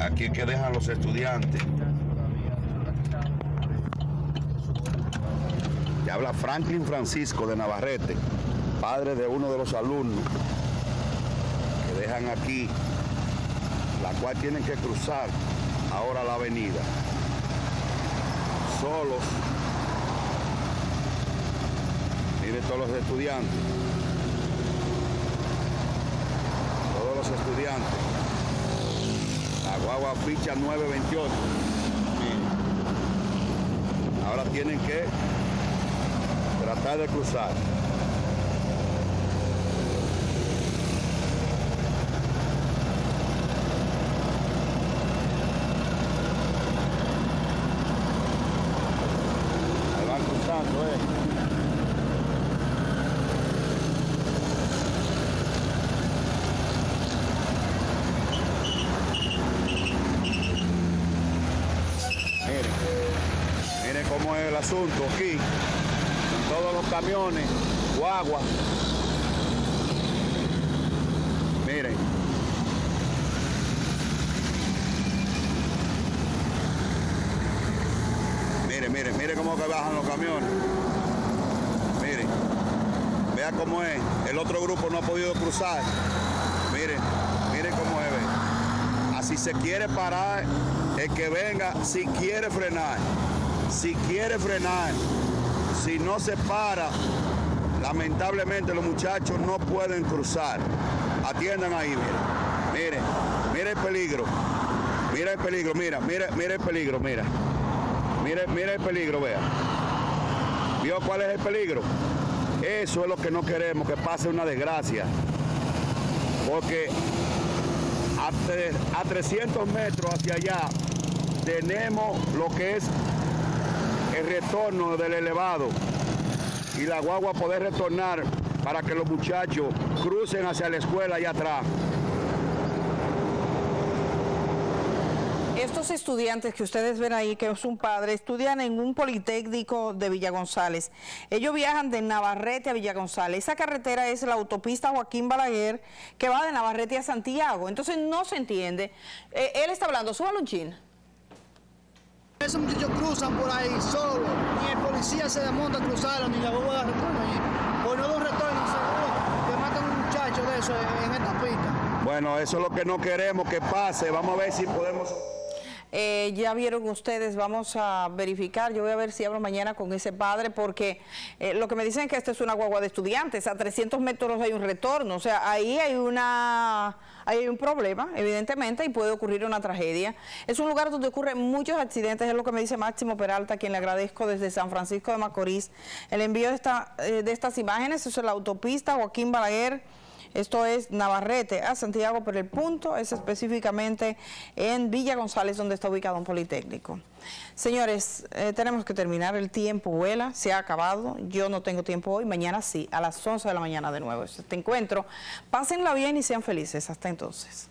Aquí que dejan los estudiantes. Y habla Franklin Francisco de Navarrete, padre de uno de los alumnos que dejan aquí, la cual tienen que cruzar ahora la avenida. Solos. Miren todos los estudiantes. Todos los estudiantes. La guagua ficha 928. Miren. Ahora tienen que tratar de cruzar. Ahí van cruzando, eh. Miren, miren cómo es el asunto aquí. Todos los camiones, guagua. Miren. Miren, miren, miren cómo que bajan los camiones. Miren. Vean cómo es. El otro grupo no ha podido cruzar. Miren, miren cómo es. Así se quiere parar el que venga, si quiere frenar. Si quiere frenar. Si no se para, lamentablemente los muchachos no pueden cruzar. Atiendan ahí, miren. Miren, mira el peligro. Mira el peligro, mira, mira, mira el peligro, mira. Mira, mira el peligro, vea. ¿Vio cuál es el peligro? Eso es lo que no queremos, que pase una desgracia. Porque a, a 300 metros hacia allá tenemos lo que es el retorno del elevado y la guagua poder retornar para que los muchachos crucen hacia la escuela allá atrás. Estos estudiantes que ustedes ven ahí, que es un padre, estudian en un politécnico de Villa González. Ellos viajan de Navarrete a Villa González. Esa carretera es la autopista Joaquín Balaguer que va de Navarrete a Santiago. Entonces no se entiende. Eh, él está hablando, súbalo un. Esos muchachos cruzan por ahí solos, ni el policía se desmonta a cruzarlo, ni la boba de retorno. Por no dar un retorno, seguro que matan a un muchacho de eso en esta pista. Bueno, eso es lo que no queremos que pase. Vamos a ver si podemos... Eh, ya vieron ustedes, vamos a verificar, yo voy a ver si hablo mañana con ese padre, porque eh, lo que me dicen es que esta es una guagua de estudiantes, a 300 metros hay un retorno, o sea, ahí hay una hay un problema, evidentemente, y puede ocurrir una tragedia. Es un lugar donde ocurren muchos accidentes, es lo que me dice Máximo Peralta, a quien le agradezco desde San Francisco de Macorís, el envío de, esta, eh, de estas imágenes, es la autopista Joaquín Balaguer, esto es Navarrete a Santiago, pero el punto es específicamente en Villa González, donde está ubicado un politécnico. Señores, eh, tenemos que terminar, el tiempo vuela, se ha acabado, yo no tengo tiempo hoy, mañana sí, a las 11 de la mañana de nuevo es este encuentro. Pásenla bien y sean felices, hasta entonces.